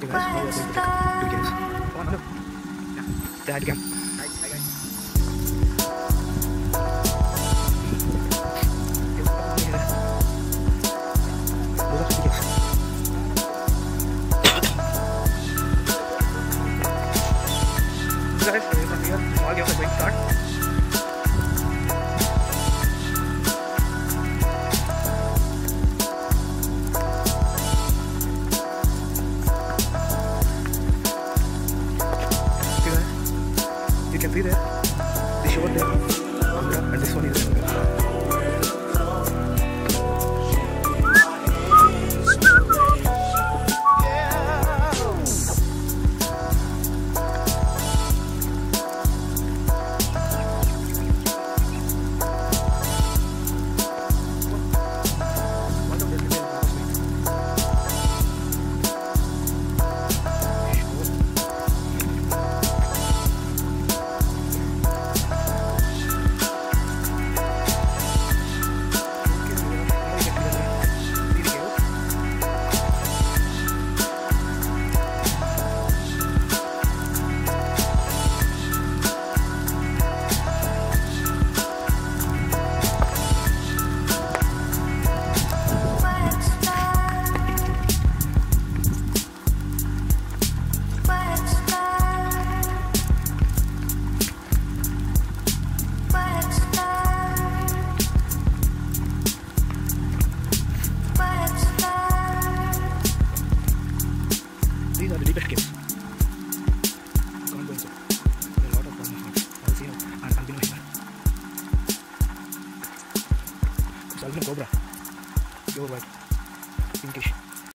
Look at that. Look that. Look can see that. They showed that. ஆனால் அது deeper case cobra your white English